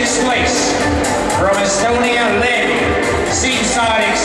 sixth place. From Estonia, Levi, Seaside